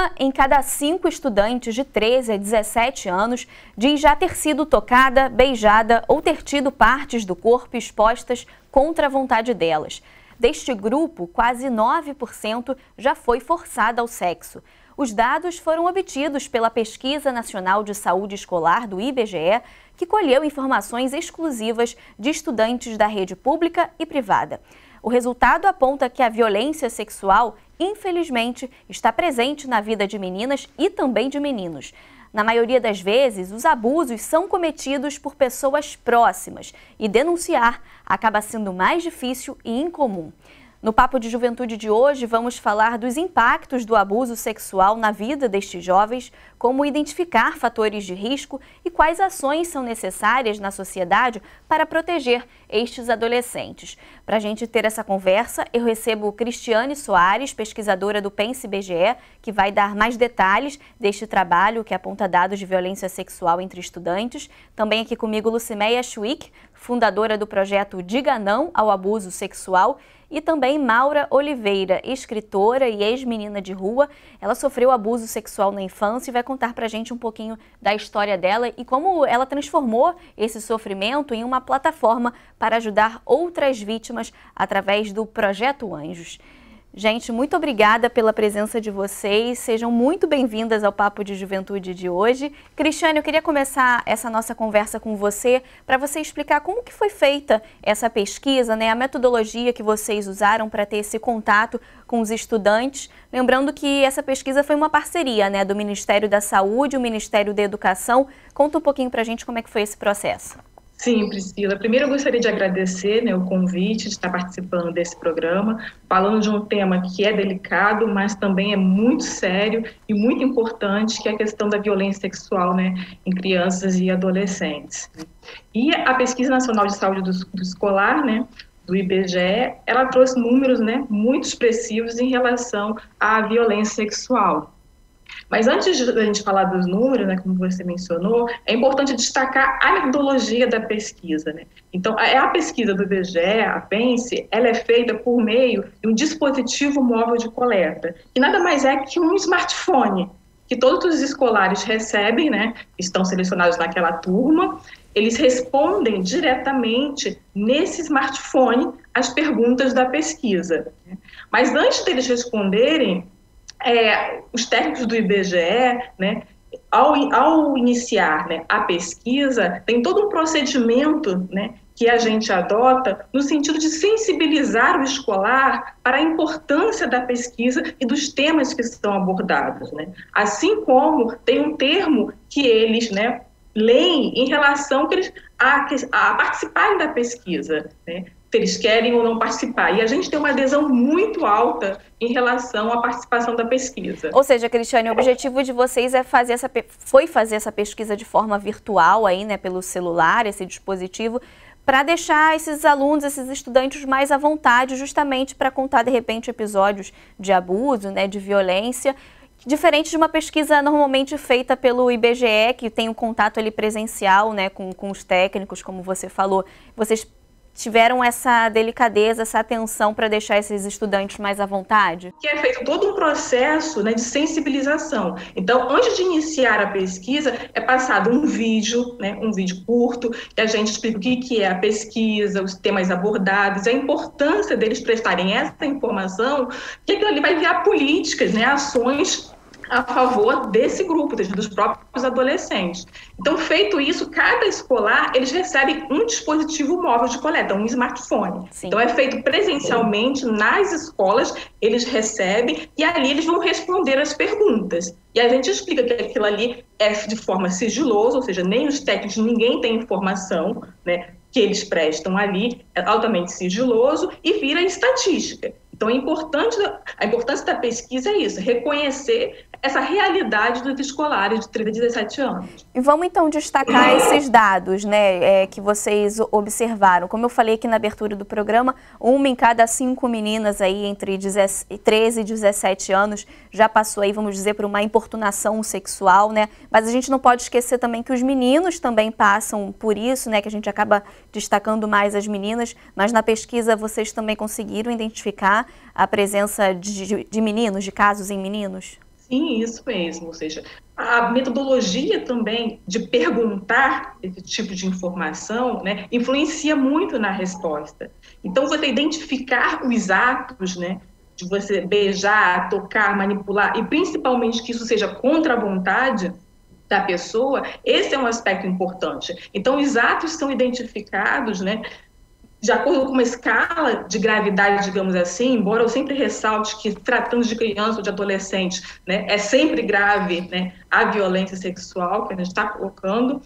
Uma em cada cinco estudantes de 13 a 17 anos diz já ter sido tocada, beijada ou ter tido partes do corpo expostas contra a vontade delas. Deste grupo, quase 9% já foi forçada ao sexo. Os dados foram obtidos pela Pesquisa Nacional de Saúde Escolar do IBGE, que colheu informações exclusivas de estudantes da rede pública e privada. O resultado aponta que a violência sexual, infelizmente, está presente na vida de meninas e também de meninos. Na maioria das vezes, os abusos são cometidos por pessoas próximas e denunciar acaba sendo mais difícil e incomum. No Papo de Juventude de hoje, vamos falar dos impactos do abuso sexual na vida destes jovens, como identificar fatores de risco e quais ações são necessárias na sociedade para proteger estes adolescentes. Para a gente ter essa conversa, eu recebo Cristiane Soares, pesquisadora do Pense BGE, que vai dar mais detalhes deste trabalho que aponta dados de violência sexual entre estudantes. Também aqui comigo Lucimeia Schwick, fundadora do projeto Diga Não ao Abuso Sexual e também Maura Oliveira, escritora e ex-menina de rua. Ela sofreu abuso sexual na infância e vai contar pra gente um pouquinho da história dela e como ela transformou esse sofrimento em uma plataforma para ajudar outras vítimas através do Projeto Anjos. Gente, muito obrigada pela presença de vocês. Sejam muito bem-vindas ao Papo de Juventude de hoje. Cristiane, eu queria começar essa nossa conversa com você para você explicar como que foi feita essa pesquisa, né, a metodologia que vocês usaram para ter esse contato com os estudantes. Lembrando que essa pesquisa foi uma parceria, né, do Ministério da Saúde e o Ministério da Educação. Conta um pouquinho para a gente como é que foi esse processo. Sim, Priscila. Primeiro eu gostaria de agradecer né, o convite de estar participando desse programa, falando de um tema que é delicado, mas também é muito sério e muito importante, que é a questão da violência sexual né, em crianças e adolescentes. E a Pesquisa Nacional de Saúde do, do Escolar, né, do IBGE, ela trouxe números né, muito expressivos em relação à violência sexual. Mas antes de a gente falar dos números, né, como você mencionou, é importante destacar a metodologia da pesquisa. Né? Então, é a pesquisa do IBGE, a PENSE, ela é feita por meio de um dispositivo móvel de coleta, que nada mais é que um smartphone, que todos os escolares recebem, né, estão selecionados naquela turma, eles respondem diretamente nesse smartphone as perguntas da pesquisa. Mas antes deles responderem, é, os técnicos do IBGE, né, ao, ao iniciar né, a pesquisa, tem todo um procedimento né, que a gente adota no sentido de sensibilizar o escolar para a importância da pesquisa e dos temas que são abordados. Né? Assim como tem um termo que eles né, leem em relação a, a participarem da pesquisa. Né? Se eles querem ou não participar. E a gente tem uma adesão muito alta em relação à participação da pesquisa. Ou seja, Cristiane, o objetivo de vocês é fazer essa, foi fazer essa pesquisa de forma virtual aí, né, pelo celular, esse dispositivo, para deixar esses alunos, esses estudantes mais à vontade, justamente para contar de repente episódios de abuso, né, de violência, diferente de uma pesquisa normalmente feita pelo IBGE, que tem um contato ali presencial, né, com, com os técnicos, como você falou. Vocês tiveram essa delicadeza, essa atenção para deixar esses estudantes mais à vontade? Que é feito todo um processo né, de sensibilização. Então, antes de iniciar a pesquisa, é passado um vídeo, né, um vídeo curto, que a gente explica o que, é a pesquisa, os temas abordados, a importância deles prestarem essa informação, que aquilo ali vai virar políticas, né, ações a favor desse grupo, dos próprios adolescentes. Então, feito isso, cada escolar, eles recebem um dispositivo móvel de coleta, um smartphone. Sim. Então, é feito presencialmente nas escolas, eles recebem e ali eles vão responder as perguntas. E a gente explica que aquilo ali é de forma sigilosa, ou seja, nem os técnicos, ninguém tem informação, né, que eles prestam ali, é altamente sigiloso e vira estatística. Então, é importante, a importância da pesquisa é isso, reconhecer essa realidade dos escolares de 30 a 17 anos. E vamos então destacar esses dados né, é, que vocês observaram. Como eu falei aqui na abertura do programa, uma em cada cinco meninas aí entre 13 e 17 anos já passou aí, vamos dizer, por uma importunação sexual, né? Mas a gente não pode esquecer também que os meninos também passam por isso, né? Que a gente acaba destacando mais as meninas, mas na pesquisa vocês também conseguiram identificar a presença de, de meninos, de casos em meninos? Sim, isso mesmo. Ou seja, a metodologia também de perguntar esse tipo de informação né, influencia muito na resposta. Então, você identificar os atos né, de você beijar, tocar, manipular, e principalmente que isso seja contra a vontade da pessoa, esse é um aspecto importante. Então, os atos são identificados, né, de acordo com uma escala de gravidade, digamos assim, embora eu sempre ressalte que tratando de criança ou de adolescente, né, é sempre grave, né, a violência sexual que a gente está colocando.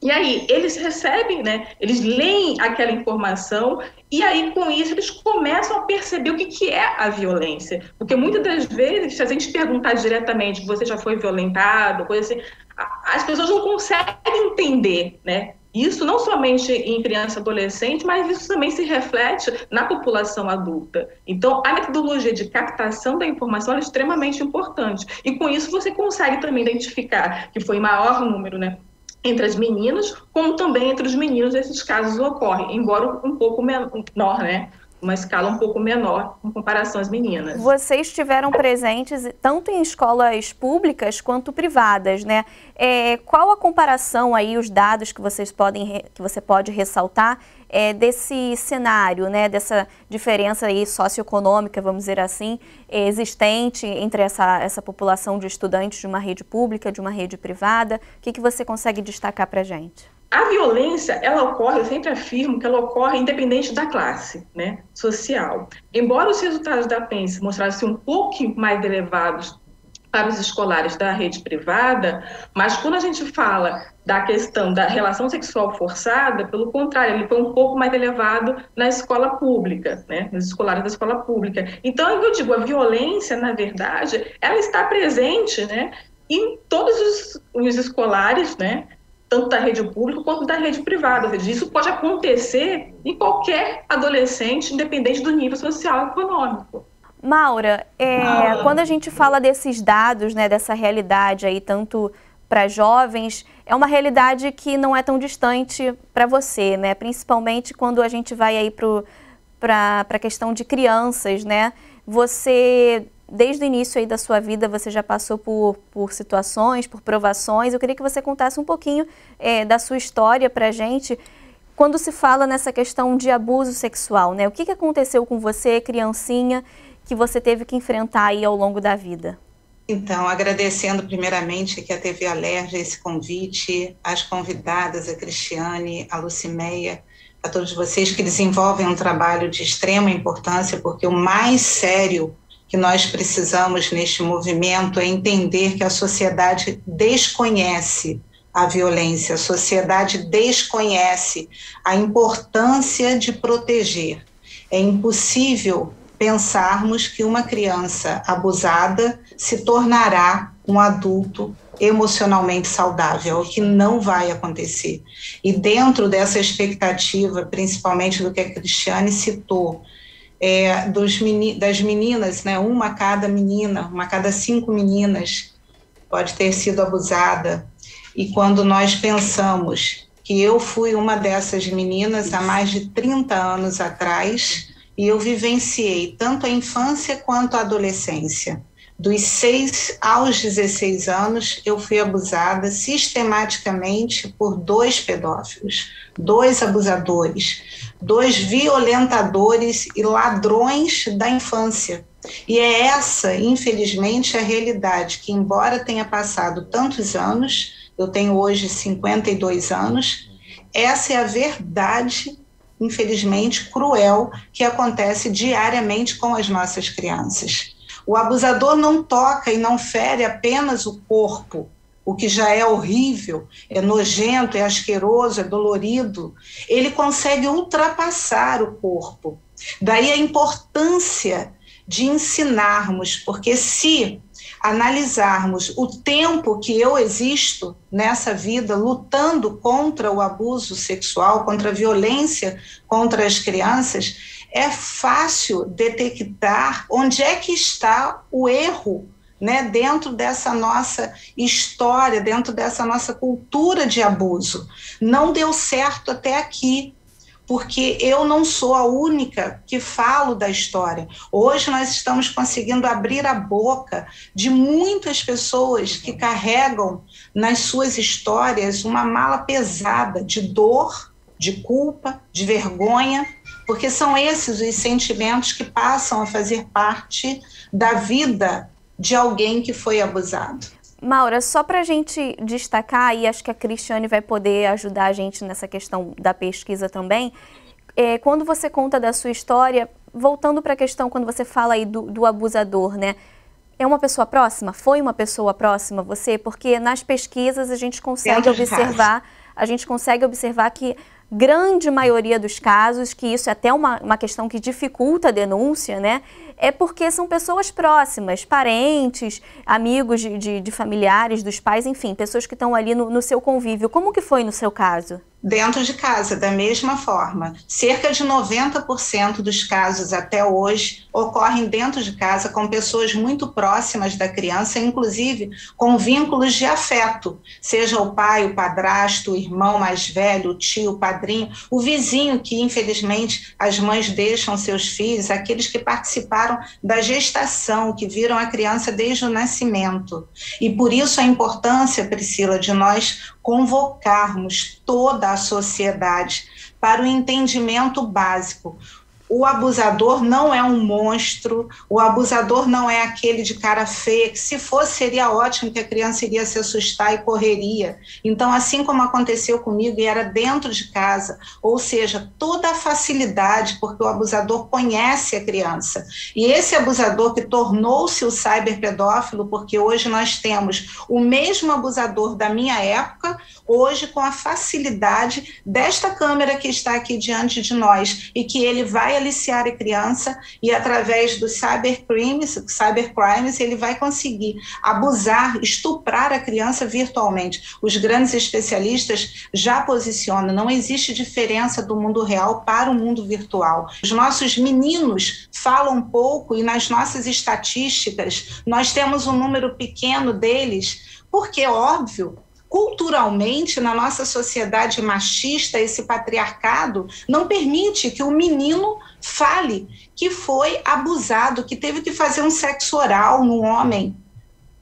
E aí, eles recebem, né, eles leem aquela informação e aí, com isso, eles começam a perceber o que, que é a violência. Porque muitas das vezes, se a gente perguntar diretamente, você já foi violentado, coisa assim, as pessoas não conseguem entender, né, isso não somente em criança e adolescente, mas isso também se reflete na população adulta. Então, a metodologia de captação da informação é extremamente importante. E com isso você consegue também identificar que foi maior número, né? Entre as meninas, como também entre os meninos, esses casos ocorrem, embora um pouco menor, né? Uma escala um pouco menor em comparação às meninas. Vocês estiveram presentes tanto em escolas públicas quanto privadas, né? É, qual a comparação aí, os dados que vocês podem, que você pode ressaltar é, desse cenário, né? Dessa diferença aí socioeconômica, vamos dizer assim, existente entre essa, essa população de estudantes de uma rede pública, de uma rede privada? O que, que você consegue destacar para gente? A violência, ela ocorre, eu sempre afirmo que ela ocorre independente da classe né, social. Embora os resultados da PENSE mostrassem um pouco mais elevados para os escolares da rede privada, mas quando a gente fala da questão da relação sexual forçada, pelo contrário, ele foi um pouco mais elevado na escola pública, né, nos escolares da escola pública. Então, eu digo, a violência, na verdade, ela está presente, né, em todos os, os escolares, né, tanto da rede pública quanto da rede privada. Isso pode acontecer em qualquer adolescente, independente do nível social e econômico. Maura, é, quando a gente fala desses dados, né, dessa realidade aí, tanto para jovens, é uma realidade que não é tão distante para você, né? Principalmente quando a gente vai aí para a questão de crianças, né? Você desde o início aí da sua vida você já passou por, por situações, por provações. Eu queria que você contasse um pouquinho é, da sua história para gente quando se fala nessa questão de abuso sexual, né? O que, que aconteceu com você, criancinha, que você teve que enfrentar aí ao longo da vida? Então, agradecendo primeiramente aqui a TV Alerja esse convite, as convidadas, a Cristiane, a Lucimeia, a todos vocês que desenvolvem um trabalho de extrema importância, porque o mais sério que nós precisamos neste movimento é entender que a sociedade desconhece a violência, a sociedade desconhece a importância de proteger. É impossível pensarmos que uma criança abusada se tornará um adulto emocionalmente saudável, o que não vai acontecer. E dentro dessa expectativa, principalmente do que a Cristiane citou, é, dos meni das meninas, né, uma cada menina, uma cada cinco meninas pode ter sido abusada. E quando nós pensamos que eu fui uma dessas meninas há mais de 30 anos atrás, e eu vivenciei tanto a infância quanto a adolescência. Dos 6 aos 16 anos, eu fui abusada sistematicamente por dois pedófilos, dois abusadores, dois violentadores e ladrões da infância. E é essa, infelizmente, a realidade que, embora tenha passado tantos anos, eu tenho hoje 52 anos, essa é a verdade, infelizmente, cruel que acontece diariamente com as nossas crianças. O abusador não toca e não fere apenas o corpo, o que já é horrível, é nojento, é asqueroso, é dolorido, ele consegue ultrapassar o corpo. Daí a importância de ensinarmos, porque se analisarmos o tempo que eu existo nessa vida lutando contra o abuso sexual, contra a violência contra as crianças, é fácil detectar onde é que está o erro né, dentro dessa nossa história, dentro dessa nossa cultura de abuso. Não deu certo até aqui. porque eu não sou a única que falo da história. Hoje nós estamos conseguindo abrir a boca de muitas pessoas que carregam nas suas histórias uma mala pesada de dor, de culpa, de vergonha, porque são esses os sentimentos que passam a fazer parte da vida de alguém que foi abusado. Maura, só para a gente destacar, e acho que a Cristiane vai poder ajudar a gente nessa questão da pesquisa também, é, quando você conta da sua história, voltando para a questão, quando você fala aí do, do abusador, né? É uma pessoa próxima? Foi uma pessoa próxima você? Porque nas pesquisas a gente consegue observar, a gente consegue observar que grande maioria dos casos, que isso é até uma, uma questão que dificulta a denúncia, né? É porque são pessoas próximas, parentes, amigos de, de, de familiares, dos pais, enfim, pessoas que estão ali no, no seu convívio. Como que foi no seu caso? dentro de casa, da mesma forma. Cerca de 90% dos casos até hoje ocorrem dentro de casa com pessoas muito próximas da criança, inclusive com vínculos de afeto, seja o pai, o padrasto, o irmão mais velho, o tio, o padrinho, o vizinho que infelizmente as mães deixam seus filhos, aqueles que participaram da gestação, que viram a criança desde o nascimento. E por isso a importância, Priscila, de nós convocarmos toda a sociedade para o entendimento básico o abusador não é um monstro, o abusador não é aquele de cara feia, que se fosse seria ótimo que a criança iria se assustar e correria. Então, assim como aconteceu comigo e era dentro de casa, ou seja, toda a facilidade, porque o abusador conhece a criança. E esse abusador que tornou-se o cyberpedófilo, porque hoje nós temos o mesmo abusador da minha época, hoje com a facilidade desta câmera que está aqui diante de nós e que ele vai aliciar a criança e através dos cybercrimes, cybercrimes, ele vai conseguir abusar, estuprar a criança virtualmente. Os grandes especialistas já posicionam, não existe diferença do mundo real para o mundo virtual. Os nossos meninos falam pouco e nas nossas estatísticas nós temos um número pequeno deles, porque óbvio, culturalmente, na nossa sociedade machista, esse patriarcado não permite que o menino fale que foi abusado, que teve que fazer um sexo oral no homem,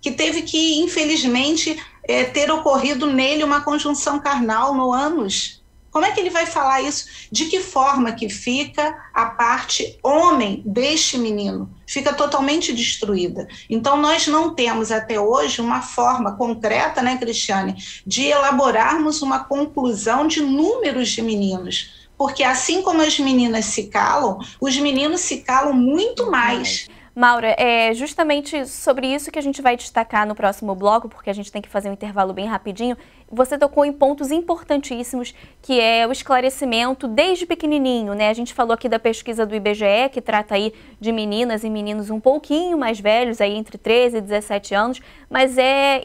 que teve que, infelizmente, é, ter ocorrido nele uma conjunção carnal no ânus. Como é que ele vai falar isso? De que forma que fica a parte homem deste menino? Fica totalmente destruída. Então, nós não temos até hoje uma forma concreta, né, Cristiane, de elaborarmos uma conclusão de números de meninos. Porque assim como as meninas se calam, os meninos se calam muito mais. Maura, é justamente sobre isso que a gente vai destacar no próximo bloco, porque a gente tem que fazer um intervalo bem rapidinho. Você tocou em pontos importantíssimos, que é o esclarecimento desde pequenininho, né? A gente falou aqui da pesquisa do IBGE, que trata aí de meninas e meninos um pouquinho mais velhos, aí entre 13 e 17 anos, mas é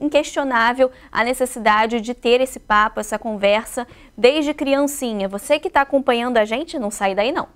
inquestionável a necessidade de ter esse papo, essa conversa desde criancinha. Você que está acompanhando a gente, não sai daí não.